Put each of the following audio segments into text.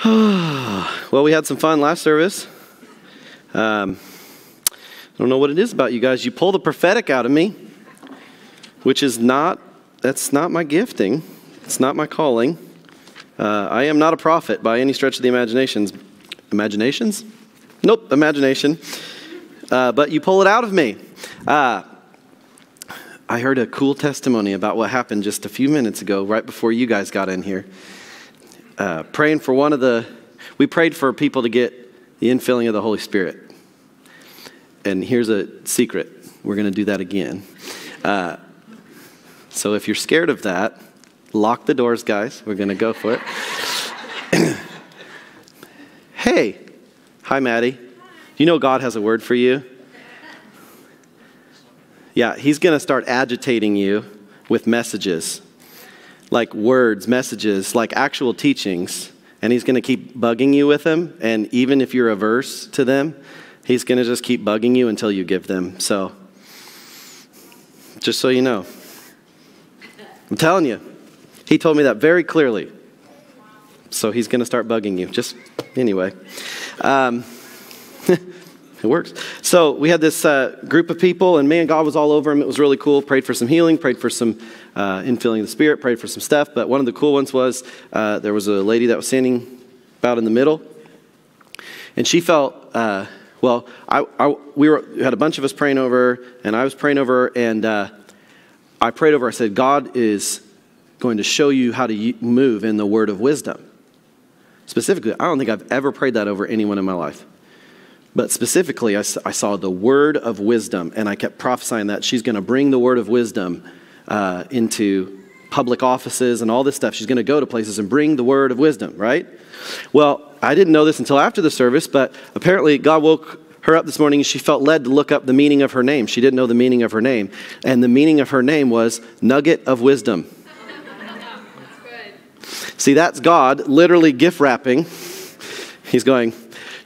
well, we had some fun last service. Um, I don't know what it is about you guys. You pull the prophetic out of me, which is not, that's not my gifting. It's not my calling. Uh, I am not a prophet by any stretch of the imaginations. Imaginations? Nope, imagination. Uh, but you pull it out of me. Uh, I heard a cool testimony about what happened just a few minutes ago, right before you guys got in here. Uh, praying for one of the, we prayed for people to get the infilling of the Holy Spirit. And here's a secret we're going to do that again. Uh, so if you're scared of that, lock the doors, guys. We're going to go for it. hey, hi, Maddie. You know God has a word for you? Yeah, He's going to start agitating you with messages, like words, messages, like actual teachings. And He's going to keep bugging you with them. And even if you're averse to them, He's going to just keep bugging you until you give them. So, just so you know, I'm telling you, He told me that very clearly. So He's going to start bugging you. Just anyway. Um, it works. So we had this uh, group of people, and man, God was all over them. It was really cool. Prayed for some healing, prayed for some uh, infilling the Spirit, prayed for some stuff. But one of the cool ones was uh, there was a lady that was standing about in the middle, and she felt. Uh, well, I, I, we, were, had a bunch of us praying over and I was praying over and uh, I prayed over. I said, God is going to show you how to move in the word of wisdom. Specifically, I don't think I've ever prayed that over anyone in my life. But specifically, I, I saw the word of wisdom, and I kept prophesying that she's going to bring the word of wisdom uh, into public offices and all this stuff. She's going to go to places and bring the word of wisdom, right? Well, I didn't know this until after the service, but apparently God woke her up this morning and she felt led to look up the meaning of her name. She didn't know the meaning of her name. And the meaning of her name was Nugget of Wisdom. See, that's God literally gift wrapping. He's going,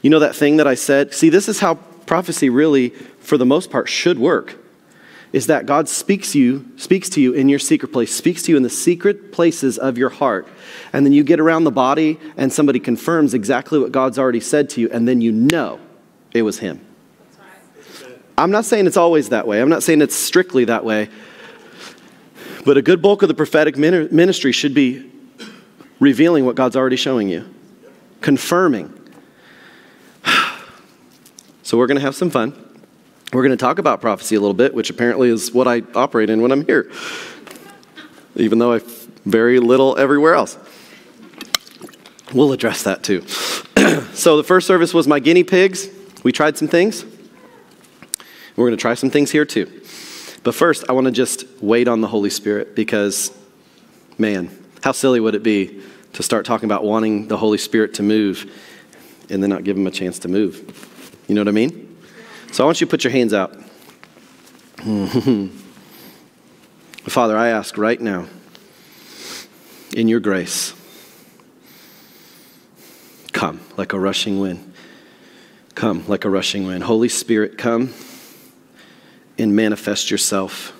you know that thing that I said? See, this is how prophecy really, for the most part, should work. Is that God speaks you, speaks to you in your secret place, speaks to you in the secret places of your heart. And then you get around the body and somebody confirms exactly what God's already said to you, and then you know it was Him. I'm not saying it's always that way. I'm not saying it's strictly that way. But a good bulk of the prophetic ministry should be revealing what God's already showing you, confirming. So we're going to have some fun. We're going to talk about prophecy a little bit, which apparently is what I operate in when I'm here, even though I very little everywhere else. We'll address that too. so the first service was my guinea pigs. We tried some things. We're going to try some things here too. But first, I want to just wait on the Holy Spirit because, man, how silly would it be to start talking about wanting the Holy Spirit to move and then not give him a chance to move? You know what I mean? So I want you to put your hands out. Father, I ask right now, in your grace, come like a rushing wind. Come like a rushing wind. Holy Spirit, come and manifest yourself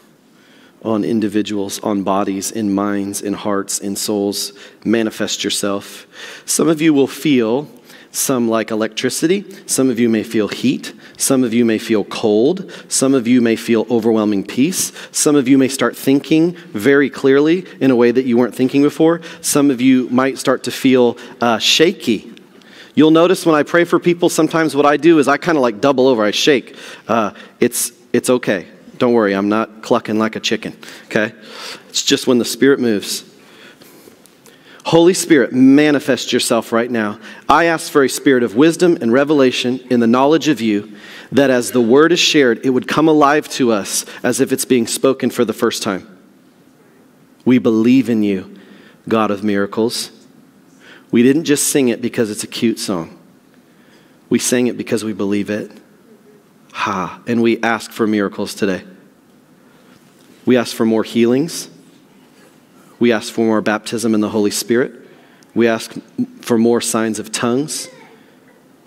on individuals, on bodies, in minds, in hearts, in souls. Manifest yourself. Some of you will feel some like electricity. Some of you may feel heat. Some of you may feel cold. Some of you may feel overwhelming peace. Some of you may start thinking very clearly in a way that you weren't thinking before. Some of you might start to feel uh, shaky. You'll notice when I pray for people, sometimes what I do is I kind of like double over, I shake. Uh, it's, it's okay. Don't worry, I'm not clucking like a chicken, okay? It's just when the Spirit moves. Holy Spirit, manifest yourself right now. I ask for a spirit of wisdom and revelation in the knowledge of you, that as the word is shared, it would come alive to us as if it's being spoken for the first time. We believe in you, God of miracles. We didn't just sing it because it's a cute song, we sang it because we believe it. Ha. And we ask for miracles today. We ask for more healings. We ask for more baptism in the Holy Spirit. We ask for more signs of tongues.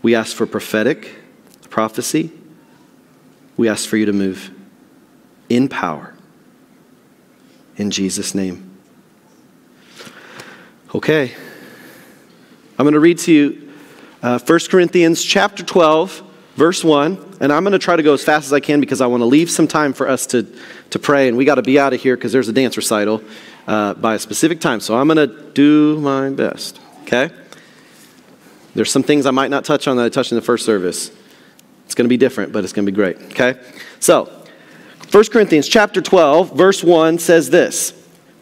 We ask for prophetic prophecy. We ask for you to move in power. In Jesus' name. Okay. I'm going to read to you uh, 1 Corinthians chapter 12, verse 1. And I'm going to try to go as fast as I can because I want to leave some time for us to, to pray. And we got to be out of here because there's a dance recital uh, by a specific time. So I'm going to do my best. Okay? There's some things I might not touch on that I touched in the first service. It's going to be different, but it's going to be great. Okay? So, 1 Corinthians chapter 12, verse 1 says this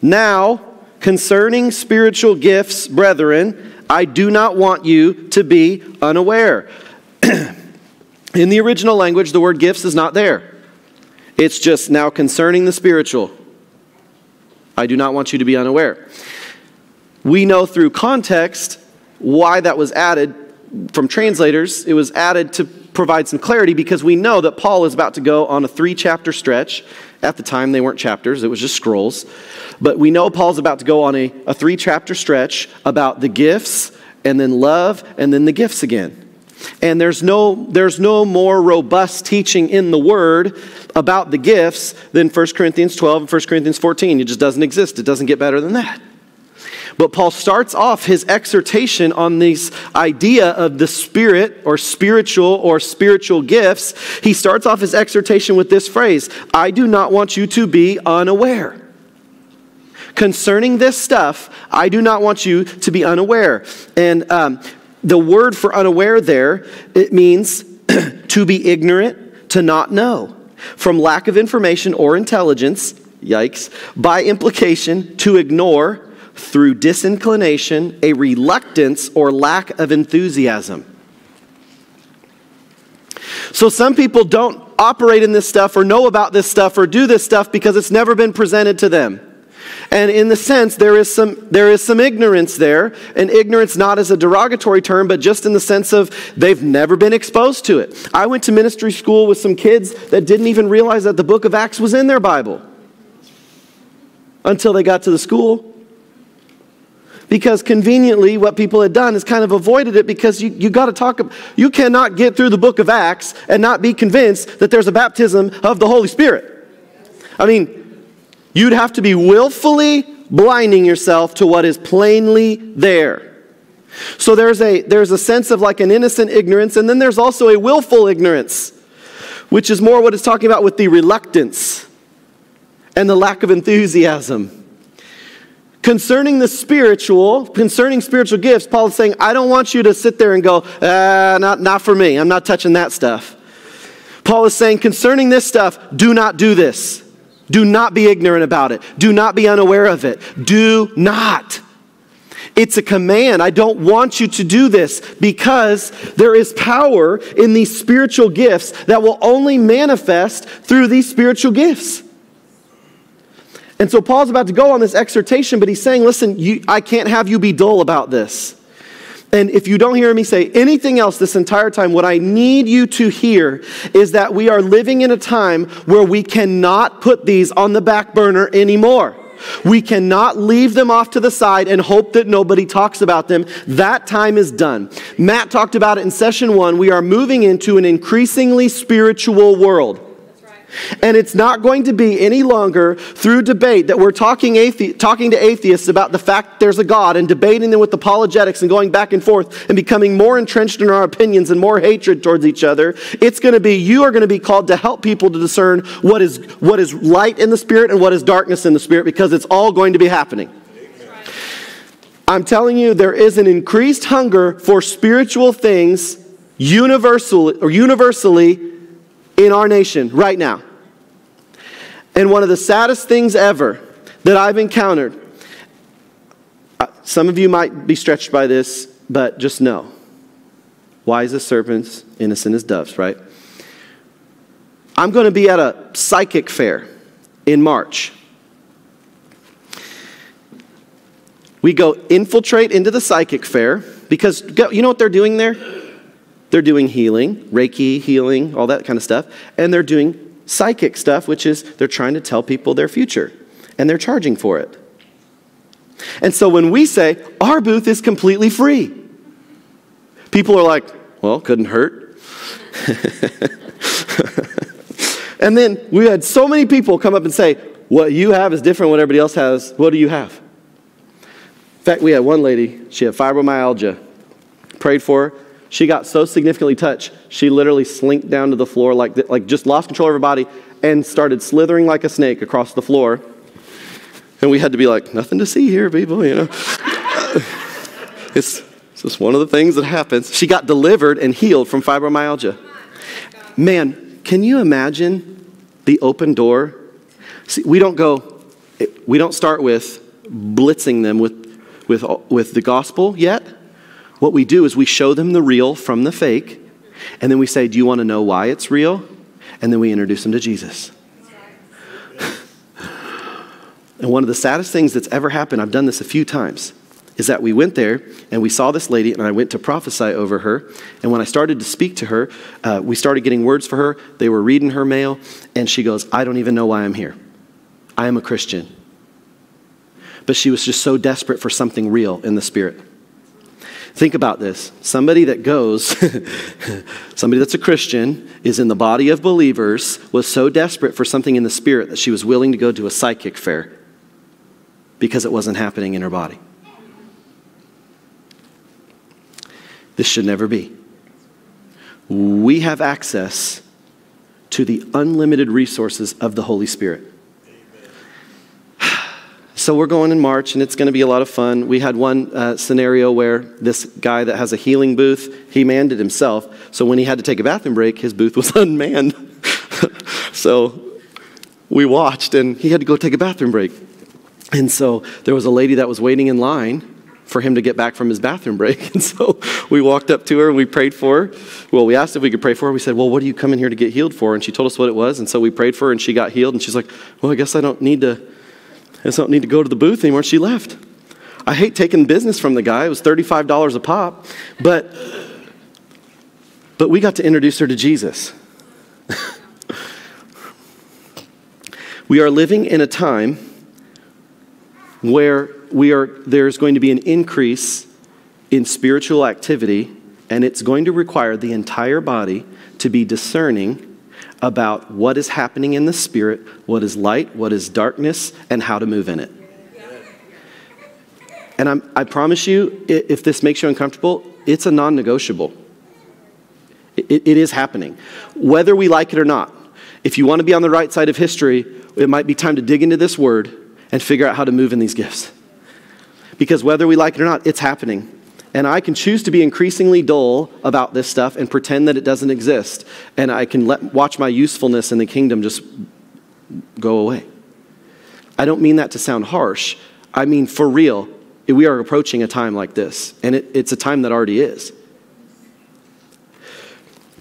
Now, concerning spiritual gifts, brethren, I do not want you to be unaware. in the original language, the word gifts is not there. It's just now concerning the spiritual. I do not want you to be unaware. We know through context why that was added from translators. It was added to provide some clarity because we know that Paul is about to go on a three chapter stretch. At the time, they weren't chapters, it was just scrolls. But we know Paul's about to go on a, a three chapter stretch about the gifts and then love and then the gifts again. And there's no, there's no more robust teaching in the Word about the gifts than 1 Corinthians 12 and 1 Corinthians 14. It just doesn't exist. It doesn't get better than that. But Paul starts off his exhortation on this idea of the spirit or spiritual or spiritual gifts. He starts off his exhortation with this phrase I do not want you to be unaware. Concerning this stuff, I do not want you to be unaware. And um, the word for unaware there, it means to be ignorant, to not know. From lack of information or intelligence, yikes, by implication, to ignore, through disinclination, a reluctance, or lack of enthusiasm. So some people don't operate in this stuff or know about this stuff or do this stuff because it's never been presented to them. And in the sense, there is some, there is some ignorance there, and ignorance not as a derogatory term, but just in the sense of they've never been exposed to it. I went to ministry school with some kids that didn't even realize that the book of Acts was in their Bible until they got to the school. Because conveniently what people had done is kind of avoided it because you, you got to talk you cannot get through the book of acts and not be convinced that there's a baptism of the holy spirit. I mean you'd have to be willfully blinding yourself to what is plainly there so there's a there's a sense of like an innocent ignorance and then there's also a willful ignorance which is more what it's talking about with the reluctance and the lack of enthusiasm Concerning the spiritual, concerning spiritual gifts, Paul is saying, I don't want you to sit there and go, uh, not, not for me. I'm not touching that stuff. Paul is saying, concerning this stuff, do not do this. Do not be ignorant about it. Do not be unaware of it. Do not. It's a command. I don't want you to do this because there is power in these spiritual gifts that will only manifest through these spiritual gifts. And so Paul's about to go on this exhortation, but he's saying, listen, you, I can't have you be dull about this. And if you don't hear me say anything else this entire time, what I need you to hear is that we are living in a time where we cannot put these on the back burner anymore. We cannot leave them off to the side and hope that nobody talks about them. That time is done. Matt talked about it in session one. We are moving into an increasingly spiritual world. And it's not going to be any longer through debate that we're talking, athe- talking to atheists about the fact there's a God and debating them with apologetics and going back and forth and becoming more entrenched in our opinions and more hatred towards each other. It's going to be, you are going to be called to help people to discern what is, what is light in the spirit and what is darkness in the spirit because it's all going to be happening. I'm telling you, there is an increased hunger for spiritual things universally or universally in our nation right now. And one of the saddest things ever that I've encountered, uh, some of you might be stretched by this, but just know wise as serpents, innocent as doves, right? I'm going to be at a psychic fair in March. We go infiltrate into the psychic fair because you know what they're doing there? They're doing healing, Reiki healing, all that kind of stuff. And they're doing psychic stuff, which is they're trying to tell people their future. And they're charging for it. And so when we say our booth is completely free, people are like, well, couldn't hurt. and then we had so many people come up and say, what you have is different what everybody else has. What do you have? In fact, we had one lady, she had fibromyalgia prayed for her. She got so significantly touched, she literally slinked down to the floor, like, like just lost control of her body, and started slithering like a snake across the floor. And we had to be like, nothing to see here, people, you know. it's, it's just one of the things that happens. She got delivered and healed from fibromyalgia. Man, can you imagine the open door? See, we don't go, we don't start with blitzing them with, with, with the gospel yet. What we do is we show them the real from the fake, and then we say, Do you want to know why it's real? And then we introduce them to Jesus. and one of the saddest things that's ever happened, I've done this a few times, is that we went there and we saw this lady, and I went to prophesy over her. And when I started to speak to her, uh, we started getting words for her. They were reading her mail, and she goes, I don't even know why I'm here. I am a Christian. But she was just so desperate for something real in the spirit. Think about this. Somebody that goes, somebody that's a Christian, is in the body of believers, was so desperate for something in the spirit that she was willing to go to a psychic fair because it wasn't happening in her body. This should never be. We have access to the unlimited resources of the Holy Spirit. So we're going in March, and it's going to be a lot of fun. We had one uh, scenario where this guy that has a healing booth, he manned it himself. So when he had to take a bathroom break, his booth was unmanned. so we watched, and he had to go take a bathroom break. And so there was a lady that was waiting in line for him to get back from his bathroom break. And so we walked up to her and we prayed for her. Well, we asked if we could pray for her. We said, Well, what are you coming here to get healed for? And she told us what it was. And so we prayed for her and she got healed. And she's like, Well, I guess I don't need to just don't need to go to the booth anymore. She left. I hate taking business from the guy. It was $35 a pop. But, but we got to introduce her to Jesus. we are living in a time where we are, there's going to be an increase in spiritual activity, and it's going to require the entire body to be discerning about what is happening in the spirit, what is light, what is darkness, and how to move in it. And I'm, i promise you, if this makes you uncomfortable, it's a non negotiable. It, it is happening. Whether we like it or not, if you want to be on the right side of history, it might be time to dig into this word and figure out how to move in these gifts. Because whether we like it or not, it's happening. And I can choose to be increasingly dull about this stuff and pretend that it doesn't exist. And I can let, watch my usefulness in the kingdom just go away. I don't mean that to sound harsh. I mean, for real, we are approaching a time like this. And it, it's a time that already is.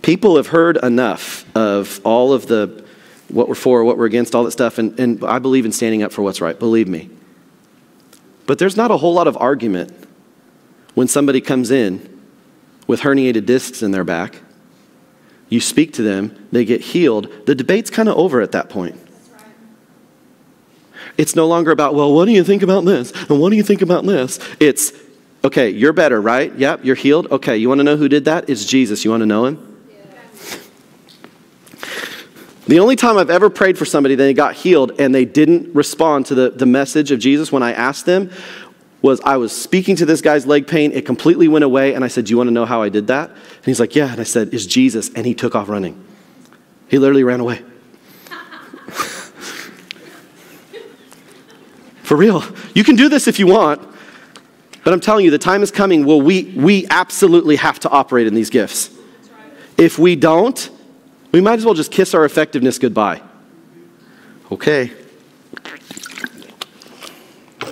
People have heard enough of all of the what we're for, what we're against, all that stuff. And, and I believe in standing up for what's right, believe me. But there's not a whole lot of argument when somebody comes in with herniated discs in their back, you speak to them, they get healed, the debate's kind of over at that point. It's no longer about, well, what do you think about this? And what do you think about this? It's, okay, you're better, right? Yep, you're healed. Okay, you want to know who did that? It's Jesus. You want to know him? The only time I've ever prayed for somebody that they got healed and they didn't respond to the, the message of Jesus when I asked them was I was speaking to this guy's leg pain. It completely went away. And I said, Do you want to know how I did that? And he's like, Yeah. And I said, Is Jesus. And he took off running. He literally ran away. For real. You can do this if you want. But I'm telling you, the time is coming where we, we absolutely have to operate in these gifts. If we don't, we might as well just kiss our effectiveness goodbye. Okay.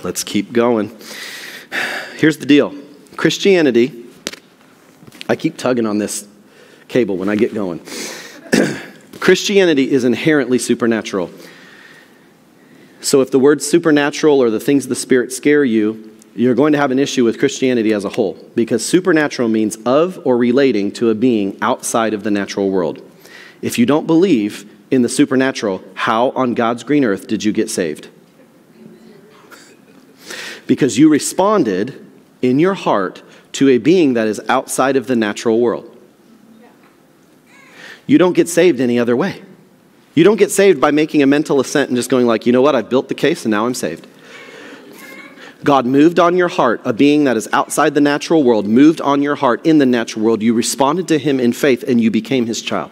Let's keep going. Here's the deal Christianity, I keep tugging on this cable when I get going. Christianity is inherently supernatural. So if the word supernatural or the things of the Spirit scare you, you're going to have an issue with Christianity as a whole because supernatural means of or relating to a being outside of the natural world. If you don't believe in the supernatural, how on God's green earth did you get saved? Because you responded in your heart to a being that is outside of the natural world. You don't get saved any other way. You don't get saved by making a mental assent and just going like, you know what, I've built the case and now I'm saved. God moved on your heart, a being that is outside the natural world, moved on your heart in the natural world. You responded to him in faith and you became his child.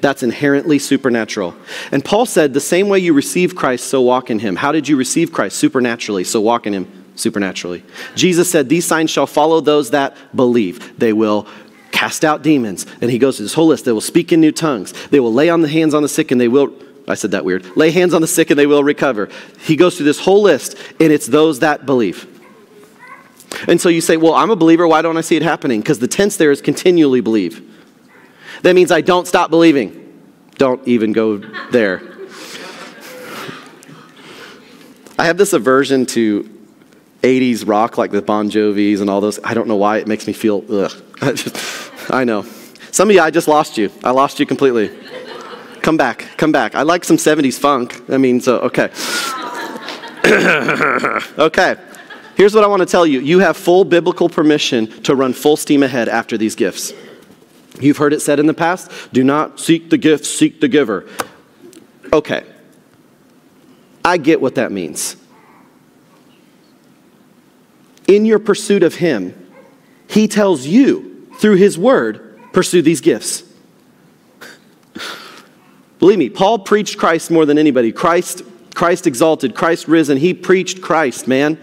That's inherently supernatural. And Paul said, the same way you receive Christ, so walk in him. How did you receive Christ? Supernaturally, so walk in him supernaturally. Jesus said, These signs shall follow those that believe. They will cast out demons. And he goes through this whole list. They will speak in new tongues. They will lay on the hands on the sick and they will I said that weird. Lay hands on the sick and they will recover. He goes through this whole list, and it's those that believe. And so you say, Well, I'm a believer. Why don't I see it happening? Because the tense there is continually believe. That means I don't stop believing. Don't even go there. I have this aversion to 80s rock like the Bon Jovis and all those. I don't know why it makes me feel, ugh. I, just, I know. Some of you, I just lost you. I lost you completely. Come back, come back. I like some 70s funk. I mean, so, okay. okay. Here's what I want to tell you you have full biblical permission to run full steam ahead after these gifts. You've heard it said in the past do not seek the gift, seek the giver. Okay. I get what that means. In your pursuit of Him, He tells you through His Word, pursue these gifts. Believe me, Paul preached Christ more than anybody. Christ, Christ exalted, Christ risen. He preached Christ, man.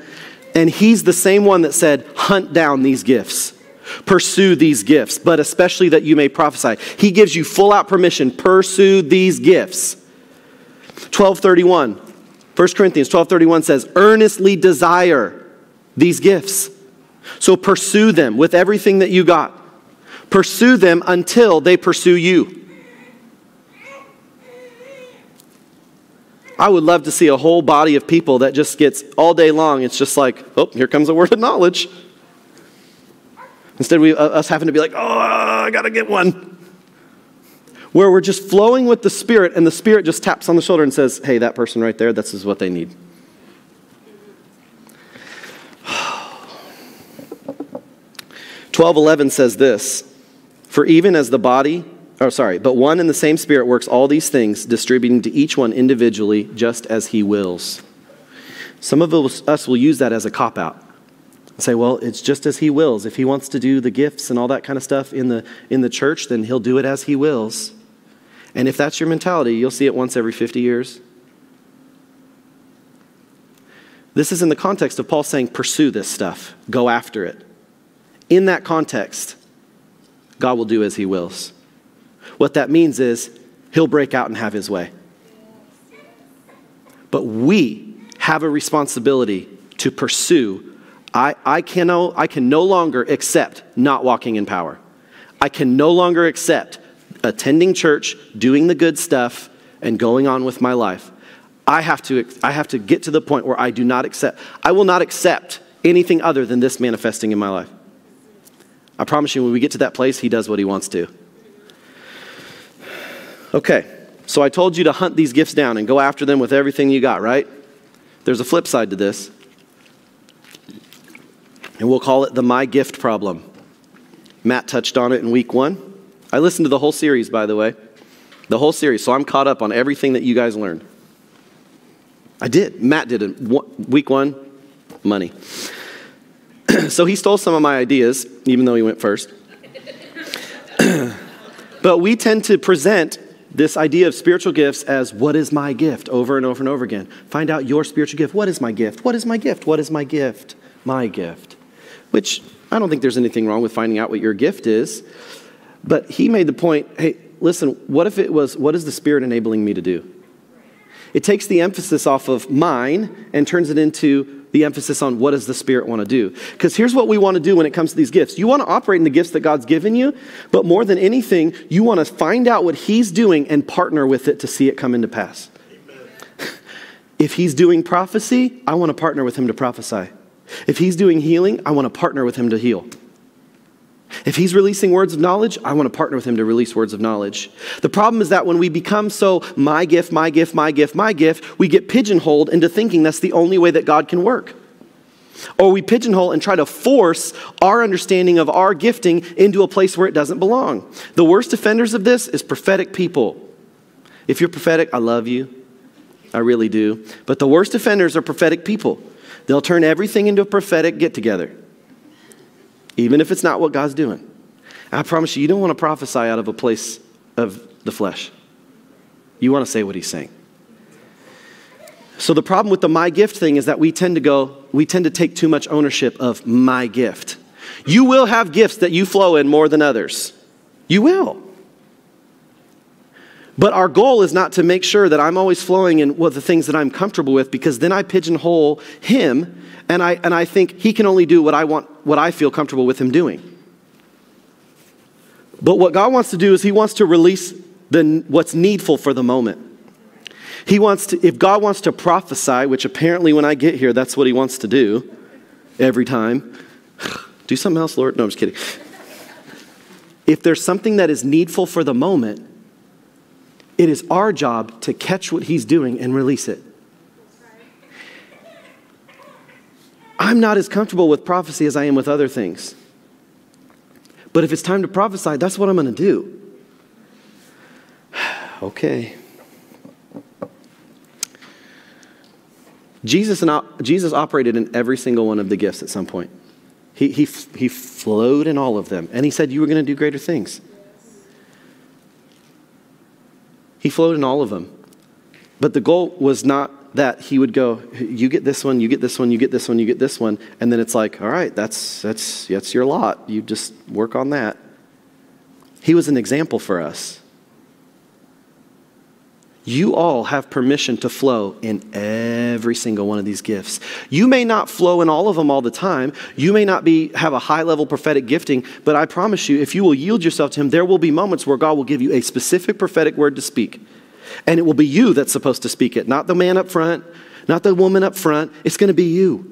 And he's the same one that said, hunt down these gifts. Pursue these gifts, but especially that you may prophesy. He gives you full out permission. Pursue these gifts. 1231. 1 Corinthians 1231 says, earnestly desire these gifts. So pursue them with everything that you got. Pursue them until they pursue you. I would love to see a whole body of people that just gets all day long, it's just like, oh, here comes a word of knowledge. Instead, we, uh, us having to be like, oh, I got to get one. Where we're just flowing with the Spirit, and the Spirit just taps on the shoulder and says, hey, that person right there, this is what they need. Twelve eleven says this For even as the body oh, sorry, but one and the same Spirit works all these things, distributing to each one individually just as He wills. Some of us will use that as a cop out. Say, well, it's just as he wills. If he wants to do the gifts and all that kind of stuff in the, in the church, then he'll do it as he wills. And if that's your mentality, you'll see it once every 50 years. This is in the context of Paul saying, pursue this stuff, go after it. In that context, God will do as he wills. What that means is he'll break out and have his way. But we have a responsibility to pursue. I, I, can no, I can no longer accept not walking in power. I can no longer accept attending church, doing the good stuff, and going on with my life. I have to, I have to get to the point where I do not accept, I will not accept anything other than this manifesting in my life. I promise you, when we get to that place, he does what he wants to. Okay, so I told you to hunt these gifts down and go after them with everything you got, right? There's a flip side to this. And we'll call it the my gift problem. Matt touched on it in week one. I listened to the whole series, by the way. The whole series. So I'm caught up on everything that you guys learned. I did. Matt did it. Week one, money. so he stole some of my ideas, even though he went first. but we tend to present this idea of spiritual gifts as what is my gift over and over and over again. Find out your spiritual gift. What is my gift? What is my gift? What is my gift? My gift. Which I don't think there's anything wrong with finding out what your gift is. But he made the point hey, listen, what if it was, what is the Spirit enabling me to do? It takes the emphasis off of mine and turns it into the emphasis on what does the Spirit want to do. Because here's what we want to do when it comes to these gifts. You want to operate in the gifts that God's given you, but more than anything, you want to find out what He's doing and partner with it to see it come into pass. if He's doing prophecy, I want to partner with Him to prophesy. If He's doing healing, I want to partner with Him to heal. If he's releasing words of knowledge, I want to partner with him to release words of knowledge. The problem is that when we become so my gift, my gift, my gift, my gift, we get pigeonholed into thinking that's the only way that God can work. Or we pigeonhole and try to force our understanding of our gifting into a place where it doesn't belong. The worst offenders of this is prophetic people. If you're prophetic, I love you. I really do. But the worst offenders are prophetic people They'll turn everything into a prophetic get together, even if it's not what God's doing. I promise you, you don't want to prophesy out of a place of the flesh. You want to say what he's saying. So the problem with the my gift thing is that we tend to go, we tend to take too much ownership of my gift. You will have gifts that you flow in more than others. You will. But our goal is not to make sure that I'm always flowing in what the things that I'm comfortable with because then I pigeonhole him and I, and I think he can only do what I want, what I feel comfortable with him doing. But what God wants to do is he wants to release the, what's needful for the moment. He wants to, if God wants to prophesy, which apparently when I get here, that's what he wants to do every time. Do something else, Lord. No, I'm just kidding. If there's something that is needful for the moment, it is our job to catch what he's doing and release it. I'm not as comfortable with prophecy as I am with other things. But if it's time to prophesy, that's what I'm going to do. okay. Jesus, and, Jesus operated in every single one of the gifts at some point. He, he, he flowed in all of them, and he said, You were going to do greater things. He flowed in all of them. But the goal was not that he would go, you get this one, you get this one, you get this one, you get this one, and then it's like, all right, that's that's that's your lot. You just work on that. He was an example for us. You all have permission to flow in every single one of these gifts. You may not flow in all of them all the time. You may not be have a high level prophetic gifting, but I promise you if you will yield yourself to him, there will be moments where God will give you a specific prophetic word to speak. And it will be you that's supposed to speak it, not the man up front, not the woman up front. It's going to be you.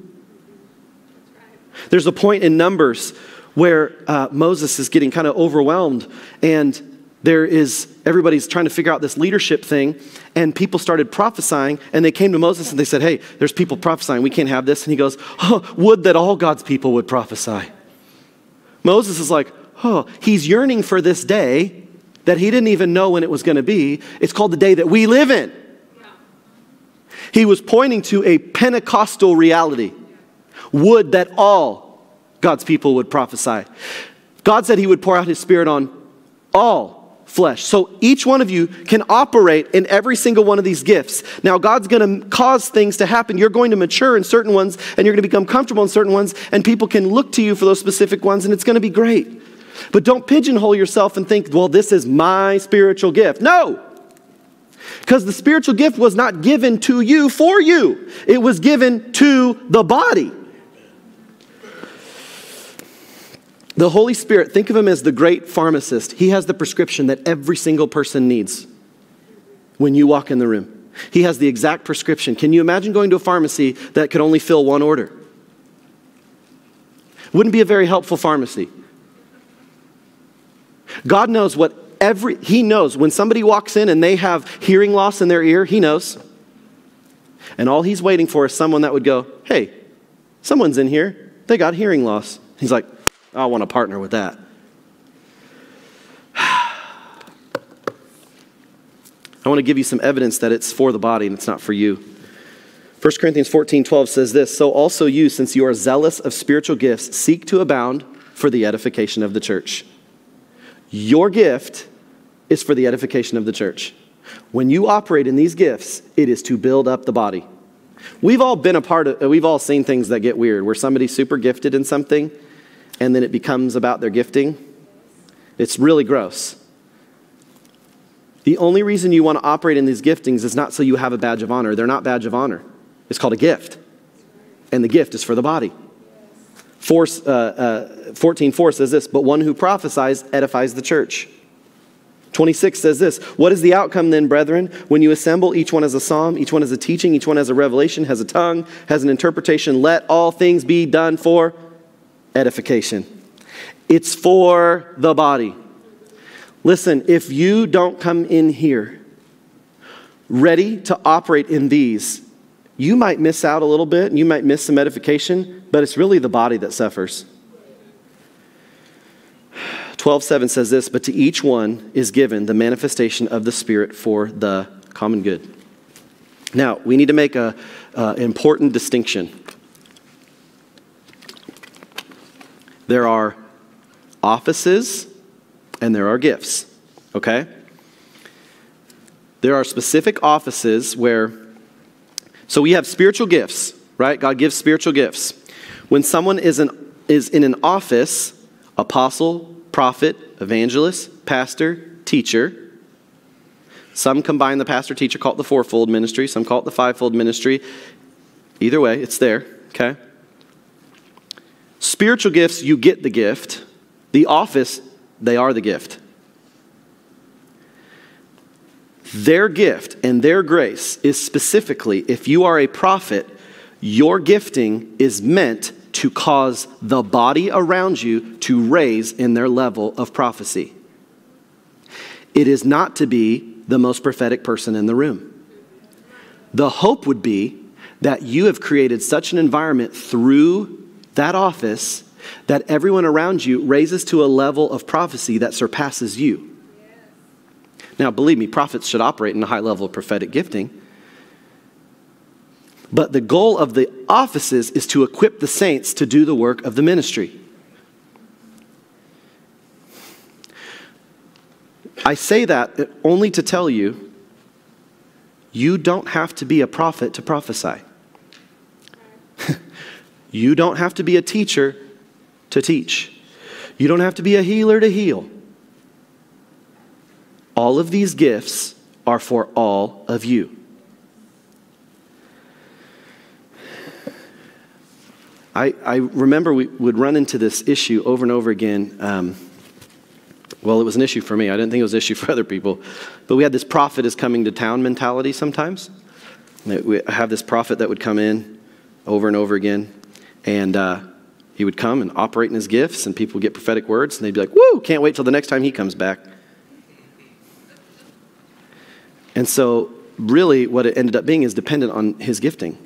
There's a point in Numbers where uh, Moses is getting kind of overwhelmed and there is everybody's trying to figure out this leadership thing and people started prophesying and they came to moses and they said hey there's people prophesying. We can't have this. And he goes oh, would that all god's people would prophesy. Moses is like oh he's yearning for this day that he didn't even know when it was going to be. It's called the day that we live in. He was pointing to a pentecostal reality. Would that all god's people would prophesy. God said he would pour out his spirit on all flesh. So each one of you can operate in every single one of these gifts. Now, God's going to cause things to happen. You're going to mature in certain ones, and you're going to become comfortable in certain ones, and people can look to you for those specific ones, and it's going to be great. But don't pigeonhole yourself and think, well, this is my spiritual gift. No! Because the spiritual gift was not given to you for you, it was given to the body. The Holy Spirit, think of him as the great pharmacist. He has the prescription that every single person needs when you walk in the room. He has the exact prescription. Can you imagine going to a pharmacy that could only fill one order? Wouldn't be a very helpful pharmacy. God knows what every, He knows when somebody walks in and they have hearing loss in their ear, He knows. And all He's waiting for is someone that would go, hey, someone's in here, they got hearing loss. He's like, I want to partner with that. I want to give you some evidence that it's for the body and it's not for you. 1 Corinthians 14 12 says this So also you, since you are zealous of spiritual gifts, seek to abound for the edification of the church. Your gift is for the edification of the church. When you operate in these gifts, it is to build up the body. We've all been a part of, we've all seen things that get weird where somebody's super gifted in something and then it becomes about their gifting. It's really gross. The only reason you want to operate in these giftings is not so you have a badge of honor. They're not badge of honor. It's called a gift. And the gift is for the body. Four, uh, uh, 14 4 says this, but one who prophesies edifies the church. 26 says this What is the outcome then, brethren? When you assemble, each one has a psalm, each one has a teaching, each one has a revelation, has a tongue, has an interpretation. Let all things be done for edification. It's for the body. Listen, if you don't come in here ready to operate in these, you might miss out a little bit and you might miss some edification, but it's really the body that suffers. 12:7 says this, but to each one is given the manifestation of the Spirit for the common good. Now, we need to make an important distinction there are offices and there are gifts, okay? There are specific offices where, so we have spiritual gifts, right? God gives spiritual gifts. When someone is, an, is in an office, apostle, prophet, evangelist, pastor, teacher, some combine the pastor teacher, call it the fourfold ministry, some call it the fivefold ministry. Either way, it's there, okay? Spiritual gifts, you get the gift. The office, they are the gift. Their gift and their grace is specifically if you are a prophet, your gifting is meant to cause the body around you to raise in their level of prophecy. It is not to be the most prophetic person in the room. The hope would be that you have created such an environment through that office that everyone around you raises to a level of prophecy that surpasses you. Now, believe me, prophets should operate in a high level of prophetic gifting. But the goal of the offices is to equip the saints to do the work of the ministry. I say that only to tell you you don't have to be a prophet to prophesy. You don't have to be a teacher to teach. You don't have to be a healer to heal. All of these gifts are for all of you. I, I remember we would run into this issue over and over again. Um, well, it was an issue for me. I didn't think it was an issue for other people. But we had this prophet is coming to town mentality sometimes. We have this prophet that would come in over and over again, and uh, he would come and operate in his gifts, and people would get prophetic words, and they'd be like, Woo, can't wait till the next time he comes back. And so, really, what it ended up being is dependent on his gifting.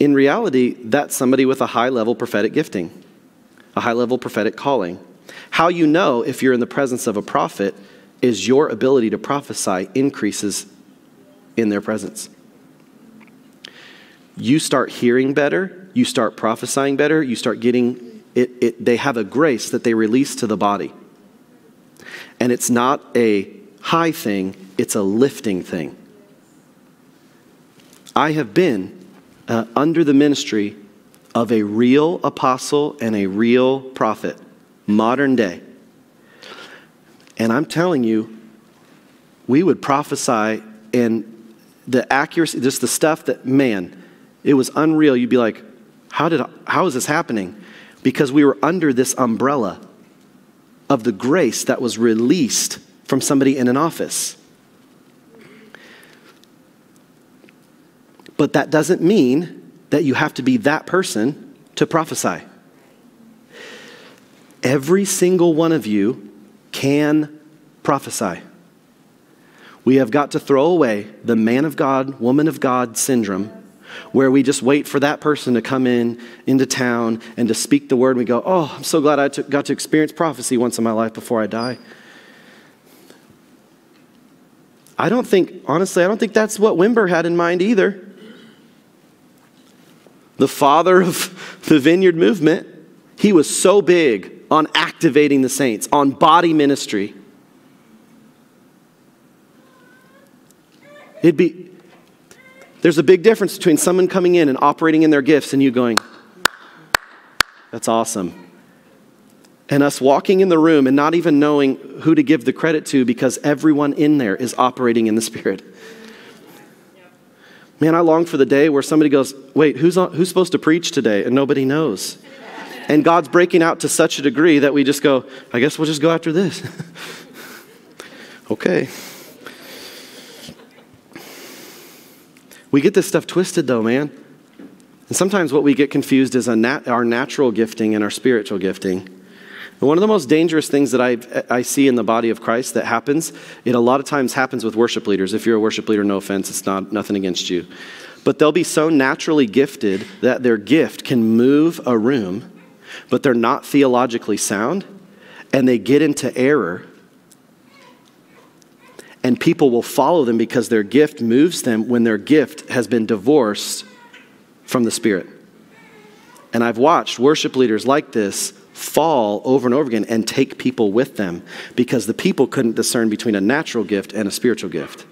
In reality, that's somebody with a high level prophetic gifting, a high level prophetic calling. How you know if you're in the presence of a prophet is your ability to prophesy increases in their presence. You start hearing better, you start prophesying better, you start getting it, it they have a grace that they release to the body. And it's not a high thing, it's a lifting thing. I have been uh, under the ministry of a real apostle and a real prophet, modern day. And I'm telling you, we would prophesy and the accuracy, just the stuff that, man, it was unreal. You'd be like, how, did, how is this happening? Because we were under this umbrella of the grace that was released from somebody in an office. But that doesn't mean that you have to be that person to prophesy. Every single one of you can prophesy. We have got to throw away the man of God, woman of God syndrome where we just wait for that person to come in into town and to speak the word and we go, "Oh, I'm so glad I got to experience prophecy once in my life before I die." I don't think, honestly, I don't think that's what Wimber had in mind either. The father of the vineyard movement, he was so big on activating the saints, on body ministry. It'd be, there's a big difference between someone coming in and operating in their gifts and you going, that's awesome and us walking in the room and not even knowing who to give the credit to because everyone in there is operating in the Spirit. Man, I long for the day where somebody goes, Wait, who's, on, who's supposed to preach today? And nobody knows. And God's breaking out to such a degree that we just go, I guess we'll just go after this. okay. We get this stuff twisted though, man. And sometimes what we get confused is nat- our natural gifting and our spiritual gifting. And one of the most dangerous things that I, I see in the body of Christ that happens, it a lot of times happens with worship leaders. If you're a worship leader, no offense, it's not nothing against you. But they'll be so naturally gifted that their gift can move a room, but they're not theologically sound, and they get into error. And people will follow them because their gift moves them when their gift has been divorced from the Spirit. And I've watched worship leaders like this fall over and over again and take people with them because the people couldn't discern between a natural gift and a spiritual gift.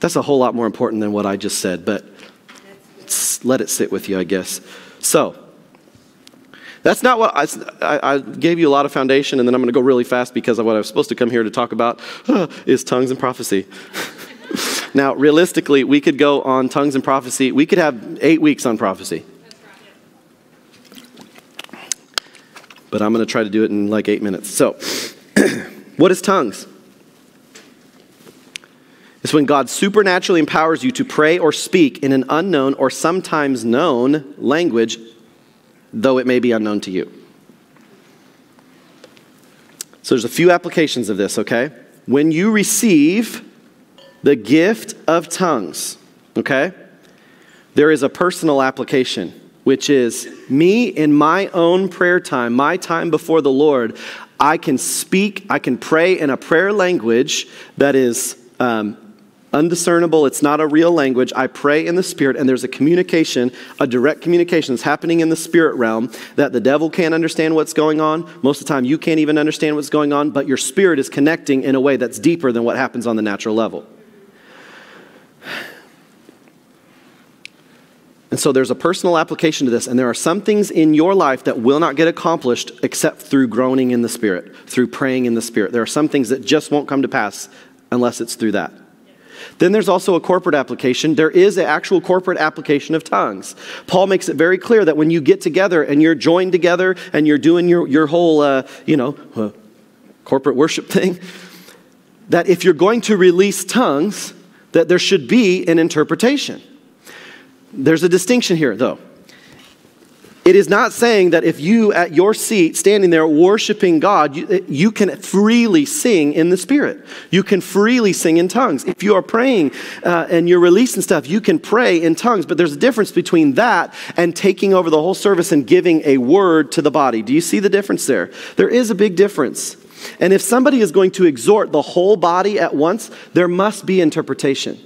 That's a whole lot more important than what I just said, but let it sit with you, I guess. So, that's not what I, I, gave you a lot of foundation, and then I'm going to go really fast because of what I was supposed to come here to talk about uh, is tongues and prophecy. now, realistically, we could go on tongues and prophecy. We could have eight weeks on prophecy. But I'm going to try to do it in like eight minutes. So, what is tongues? It's when God supernaturally empowers you to pray or speak in an unknown or sometimes known language though it may be unknown to you. So there's a few applications of this, okay? When you receive the gift of tongues, okay, there is a personal application, which is me in my own prayer time, my time before the Lord, I can speak, I can pray in a prayer language that is um, undiscernible. It's not a real language. I pray in the spirit, and there's a communication, a direct communication that's happening in the spirit realm that the devil can't understand what's going on. Most of the time, you can't even understand what's going on, but your spirit is connecting in a way that's deeper than what happens on the natural level. And so there's a personal application to this, and there are some things in your life that will not get accomplished except through groaning in the Spirit, through praying in the Spirit. There are some things that just won't come to pass unless it's through that. Then there's also a corporate application. There is an actual corporate application of tongues. Paul makes it very clear that when you get together and you're joined together and you're doing your, your whole, uh, you know, uh, corporate worship thing, that if you're going to release tongues, that there should be an interpretation. There's a distinction here, though. It is not saying that if you at your seat, standing there worshiping God, you, you, can freely sing in the Spirit. You can freely sing in tongues. If you are praying uh, and you're releasing stuff, you can pray in tongues. But there's a difference between that and taking over the whole service and giving a word to the body. Do you see the difference there? There is a big difference. And if somebody is going to exhort the whole body at once, there must be interpretation.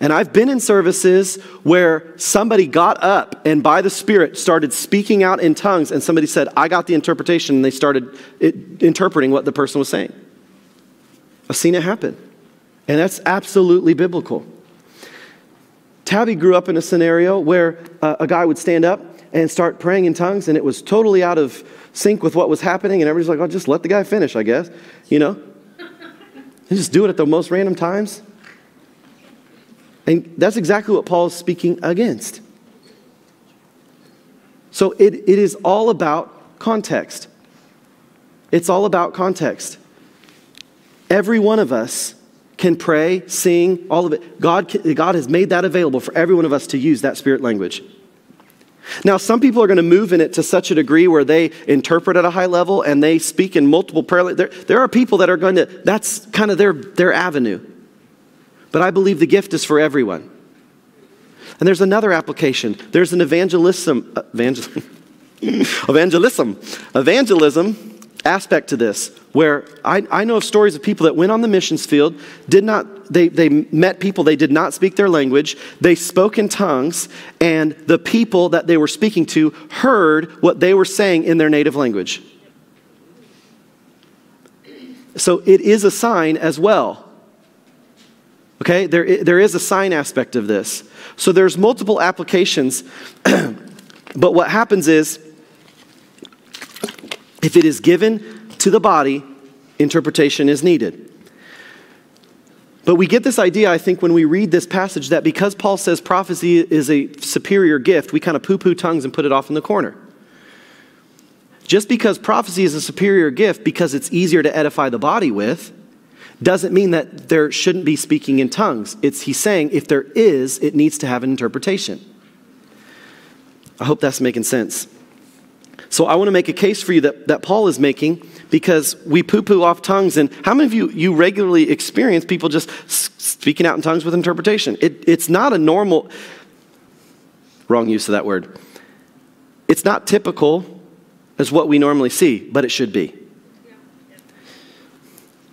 And I've been in services where somebody got up and by the Spirit started speaking out in tongues, and somebody said, I got the interpretation, and they started it, interpreting what the person was saying. I've seen it happen. And that's absolutely biblical. Tabby grew up in a scenario where uh, a guy would stand up and start praying in tongues, and it was totally out of sync with what was happening, and everybody's like, oh, just let the guy finish, I guess, you know? And just do it at the most random times. And that's exactly what Paul is speaking against. So it, it is all about context. It's all about context. Every one of us can pray, sing, all of it. God, God has made that available for every one of us to use that spirit language. Now, some people are going to move in it to such a degree where they interpret at a high level and they speak in multiple prayer. There, there are people that are going to, that's kind of their, their avenue. But I believe the gift is for everyone. And there's another application. There's an evangelism, evangel, evangelism, evangelism aspect to this, where I, I know of stories of people that went on the missions field, did not, they, they met people, they did not speak their language, they spoke in tongues, and the people that they were speaking to heard what they were saying in their native language. So it is a sign as well. Okay, there, there is a sign aspect of this. So there's multiple applications, but what happens is if it is given to the body, interpretation is needed. But we get this idea, I think, when we read this passage that because Paul says prophecy is a superior gift, we kind of poo poo tongues and put it off in the corner. Just because prophecy is a superior gift because it's easier to edify the body with, doesn't mean that there shouldn't be speaking in tongues. It's he's saying if there is, it needs to have an interpretation. I hope that's making sense. So I want to make a case for you that, that Paul is making because we poo-poo off tongues and how many of you you regularly experience people just speaking out in tongues with interpretation? It, it's not a normal wrong use of that word. It's not typical as what we normally see, but it should be.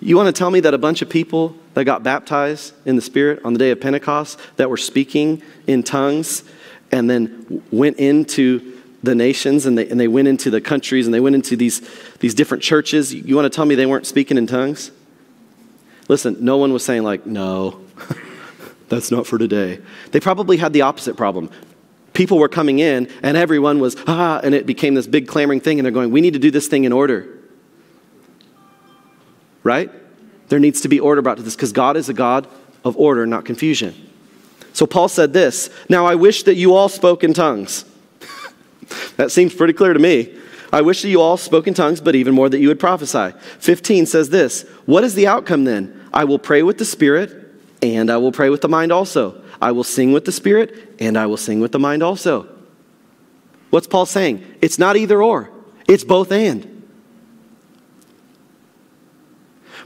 You want to tell me that a bunch of people that got baptized in the Spirit on the day of Pentecost that were speaking in tongues and then went into the nations and they, and they went into the countries and they went into these, these different churches. You want to tell me they weren't speaking in tongues? Listen, no one was saying, like, no, that's not for today. They probably had the opposite problem. People were coming in and everyone was, ah, and it became this big clamoring thing, and they're going, we need to do this thing in order. Right? There needs to be order brought to this because God is a God of order, not confusion. So Paul said this Now I wish that you all spoke in tongues. that seems pretty clear to me. I wish that you all spoke in tongues, but even more that you would prophesy. 15 says this What is the outcome then? I will pray with the Spirit, and I will pray with the mind also. I will sing with the Spirit, and I will sing with the mind also. What's Paul saying? It's not either or, it's both and.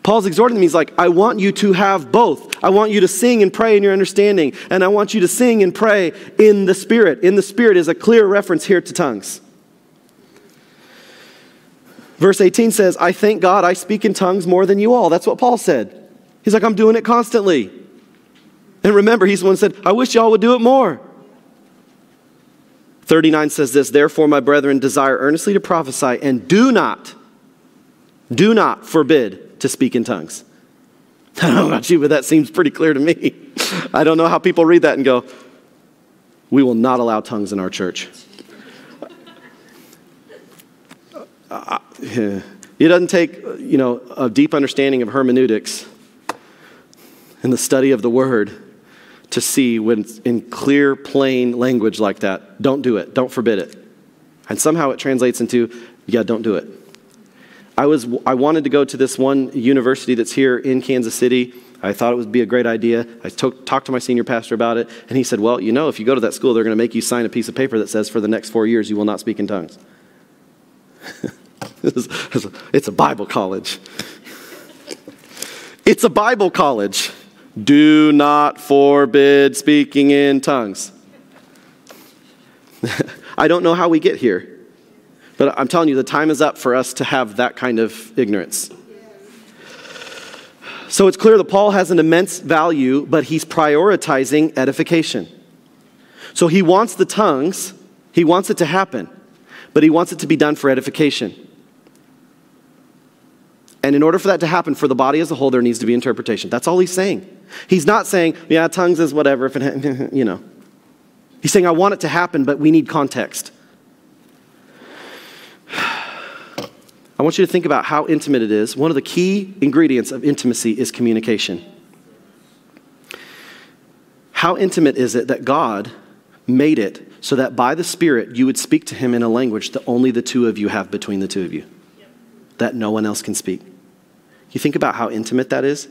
Paul's exhorting them. He's like, I want you to have both. I want you to sing and pray in your understanding, and I want you to sing and pray in the Spirit. In the Spirit is a clear reference here to tongues. Verse 18 says, I thank God I speak in tongues more than you all. That's what Paul said. He's like, I'm doing it constantly. And remember, he's the one who said, I wish y'all would do it more. 39 says this, Therefore, my brethren, desire earnestly to prophesy, and do not, do not forbid to speak in tongues. I don't know about you, but that seems pretty clear to me. I don't know how people read that and go, we will not allow tongues in our church. Uh, it doesn't take, you know, a deep understanding of hermeneutics and the study of the word to see when in clear, plain language like that, don't do it, don't forbid it. And somehow it translates into, yeah, don't do it. I, was, I wanted to go to this one university that's here in Kansas City. I thought it would be a great idea. I talked to my senior pastor about it, and he said, Well, you know, if you go to that school, they're going to make you sign a piece of paper that says for the next four years you will not speak in tongues. it's a Bible college. It's a Bible college. Do not forbid speaking in tongues. I don't know how we get here. But I'm telling you, the time is up for us to have that kind of ignorance. So it's clear that Paul has an immense value, but he's prioritizing edification. So he wants the tongues, he wants it to happen, but he wants it to be done for edification. And in order for that to happen for the body as a whole, there needs to be interpretation. That's all he's saying. He's not saying, yeah, tongues is whatever, if it, you know. He's saying, I want it to happen, but we need context. I want you to think about how intimate it is. One of the key ingredients of intimacy is communication. How intimate is it that God made it so that by the Spirit you would speak to Him in a language that only the two of you have between the two of you, that no one else can speak? You think about how intimate that is?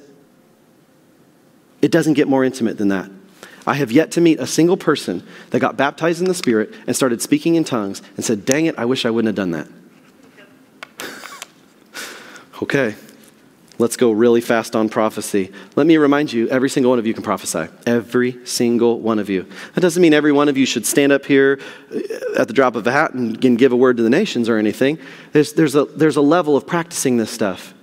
It doesn't get more intimate than that. I have yet to meet a single person that got baptized in the Spirit and started speaking in tongues and said, Dang it, I wish I wouldn't have done that. Okay, let's go really fast on prophecy. Let me remind you every single one of you can prophesy. Every single one of you. That doesn't mean every one of you should stand up here uh, at the drop of a hat and, give a word to the nations or anything. There's, there's, a, there's a level of practicing this stuff.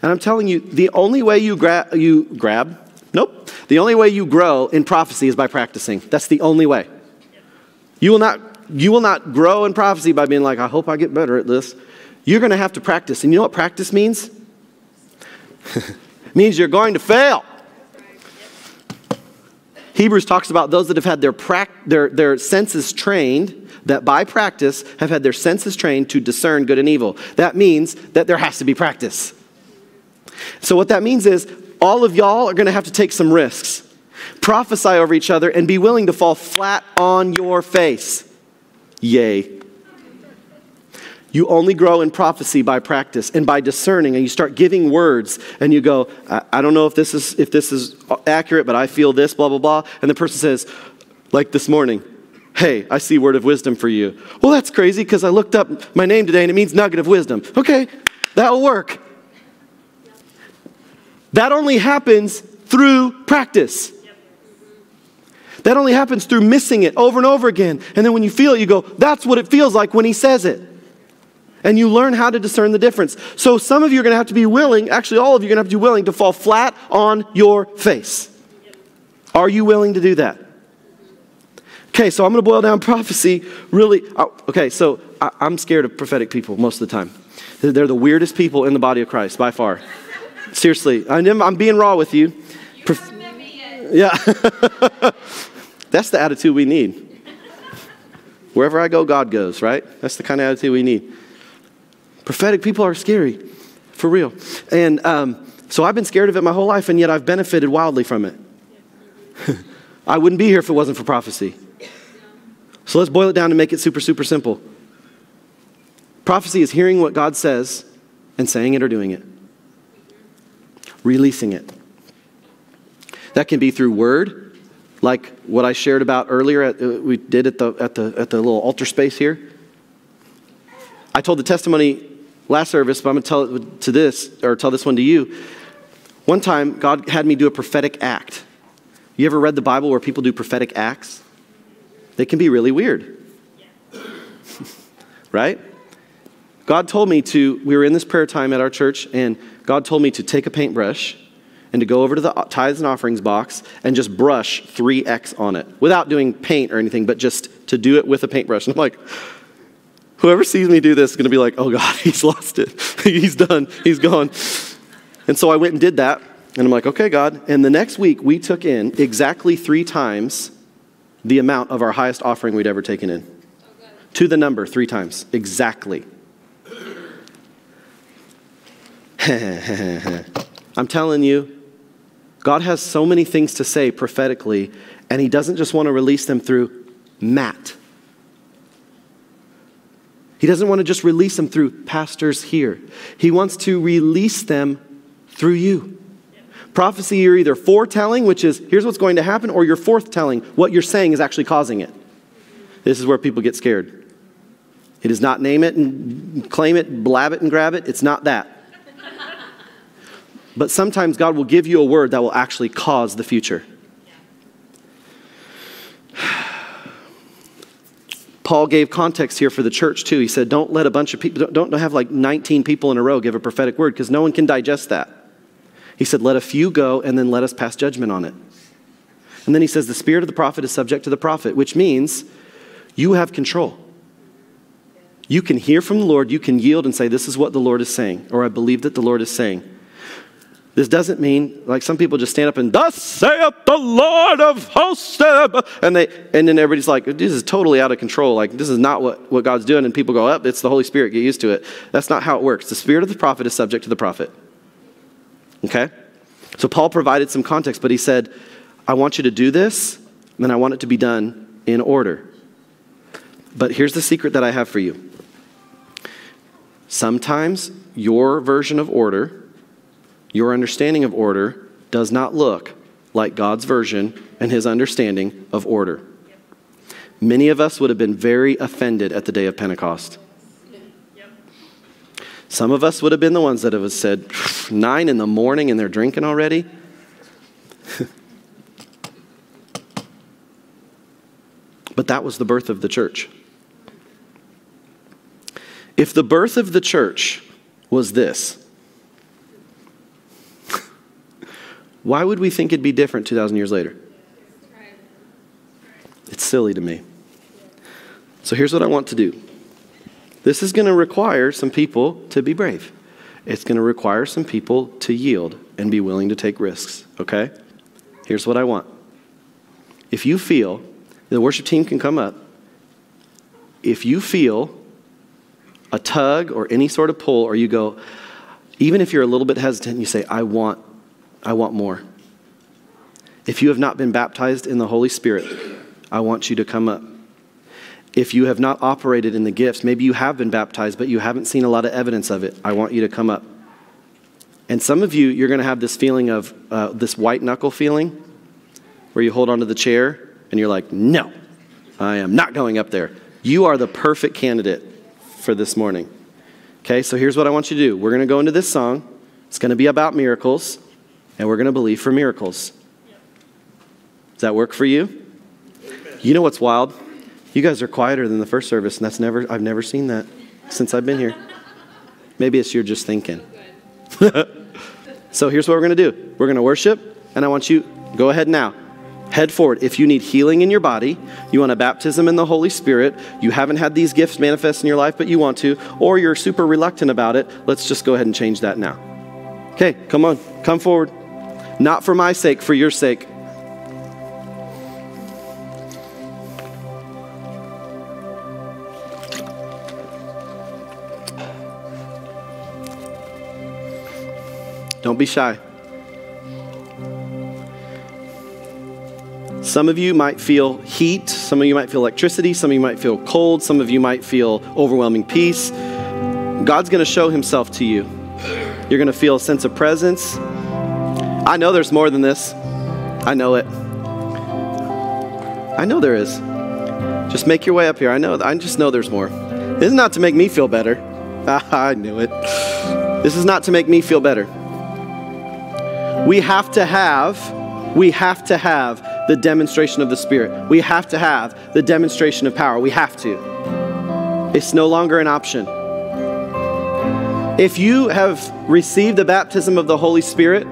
And I'm telling you, the only way you, gra- you grab, nope, the only way you grow in prophecy is by practicing. That's the only way. You will not, you will not grow in prophecy by being like, I hope I get better at this. You're going to have to practice. And you know what practice means? means you're going to fail. Hebrews talks about those that have had their, their, their senses trained, that by practice have had their senses trained to discern good and evil. That means that there has to be practice. So, what that means is all of y'all are going to have to take some risks, prophesy over each other, and be willing to fall flat on your face. Yay. You only grow in prophecy by practice and by discerning, and you start giving words, and you go, I, I, don't know if this is if this is accurate, but I feel this, blah blah blah. And the person says, like this morning, Hey, I see word of wisdom for you. Well, that's crazy because I looked up my name today and it means nugget of wisdom. Okay, that'll work. That only happens through practice. That only happens through missing it over and over again. And then when you feel it, you go, that's what it feels like when he says it. And you learn how to discern the difference. So some of you are going to have to be willing, actually, all of you are going to have to be willing to fall flat on your face. Are you willing to do that? Okay, so I'm going to boil down prophecy really. Oh, okay, so I, am scared of prophetic people most of the time. They're, the weirdest people in the body of Christ by far. Seriously, I'm, I'm being raw with you. Yeah. That's the attitude we need. Wherever I go, God goes, right? That's the kind of attitude we need. Prophetic people are scary, for real. And um, so I've been scared of it my whole life, and yet I've benefited wildly from it. I wouldn't be here if it wasn't for prophecy. So let's boil it down and make it super, super simple. Prophecy is hearing what God says and saying it or doing it, releasing it. That can be through word, like what I shared about earlier. At, uh, we did at the, at, the, at the little altar space here. I told the testimony last service, but I'm going to tell it to this, or tell this one to you. One time, God had me do a prophetic act. You ever read the Bible where people do prophetic acts? They can be really weird. right? God told me to, we were in this prayer time at our church, and God told me to take a paintbrush and to go over to the tithes and offerings box and just brush 3X on it without doing paint or anything, but just to do it with a paintbrush. And I'm like, whoever sees me do this is going to be like, oh God, he's lost it. he's done. He's gone. And so I went and did that. And I'm like, okay, God. And the next week, we took in exactly three times the amount of our highest offering we'd ever taken in. To the number, three times. Exactly. I'm telling you, God has so many things to say prophetically, and He doesn't just want to release them through Matt. He doesn't want to just release them through pastors here. He wants to release them through you. Prophecy, you're either foretelling, which is here's what's going to happen, or you're forthtelling. What you're saying is actually causing it. This is where people get scared. It is not name it and claim it, blab it and grab it. It's not that. But sometimes God will give you a word that will actually cause the future. Paul gave context here for the church too. He said, Don't let a bunch of people, don't, have like 19 people in a row give a prophetic word because no one can digest that. He said, Let a few go and then let us pass judgment on it. And then he says, The spirit of the prophet is subject to the prophet, which means you have control. You can hear from the Lord, you can yield and say, This is what the Lord is saying, or I believe that the Lord is saying. This doesn't mean like some people just stand up and thus saith the Lord of hosts, and they and then everybody's like, this is totally out of control. Like this is not what, what God's doing, and people go, up, oh, it's the Holy Spirit, get used to it. That's not how it works. The spirit of the prophet is subject to the prophet. Okay? So Paul provided some context, but he said, I want you to do this, and I want it to be done in order. But here's the secret that I have for you. Sometimes your version of order, your understanding of order, does not look like God's version and his understanding of order. Many of us would have been very offended at the day of Pentecost. Some of us would have been the ones that have said, nine in the morning and they're drinking already. but that was the birth of the church. If the birth of the church was this, why would we think it'd be different 2,000 years later? It's silly to me. So here's what I want to do this is going to require some people to be brave. It's going to require some people to yield and be willing to take risks, okay? Here's what I want. If you feel, the worship team can come up. If you feel a tug or any sort of pull, or you go, even if you're a little bit hesitant, you say, I want, I want more. If you have not been baptized in the Holy Spirit, I want you to come up if you have not operated in the gifts, maybe you have been baptized, but you haven't seen a lot of evidence of it, I want you to come up. And some of you, you're going to have this feeling of uh, this white knuckle feeling where you hold onto the chair and you're like, no, I am not going up there. You are the perfect candidate for this morning. Okay, so here's what I want you to do. We're going to go into this song. It's going to be about miracles, and we're going to believe for miracles. Does that work for you? You know what's wild? You guys are quieter than the first service, and that's never, I've never seen that. since I've been here. Maybe it's you're just thinking. so here's what we're going to do we're going to worship, and I want you, go ahead now. Head forward. If you need healing in your body, you want a baptism in the Holy Spirit, you haven't had these gifts manifest in your life, but you want to, or you're super reluctant about it, let's just go ahead and change that now. Okay, come on, come forward. Not for my sake, for your sake. Don't be shy. Some of you might feel heat, some of you might feel electricity, some of you might feel cold, some of you might feel overwhelming peace. God's going to show himself to you. You're going to feel a sense of presence. I know there's more than this. I know it. I know there is. Just make your way up here. I know. I just know there's more. This is not to make me feel better. I knew it. This is not to make me feel better. We have to have, we have to have the demonstration of the Spirit. We have to have the demonstration of power. We have to. It's no longer an option. If you have received the baptism of the Holy Spirit,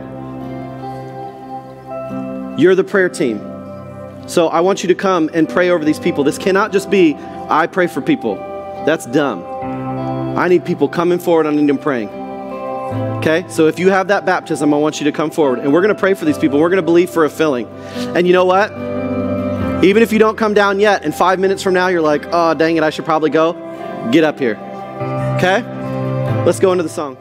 you're the prayer team. So I want you to come and pray over these people. This cannot just be, I pray for people. That's dumb. I need people coming forward, I need them praying. Okay? So if you have that baptism, I want you to come forward. And we're going to pray for these people. We're going to believe for a filling. And you know what? Even if you don't come down yet, and five minutes from now you're like, oh, dang it, I should probably go, get up here. Okay? Let's go into the song.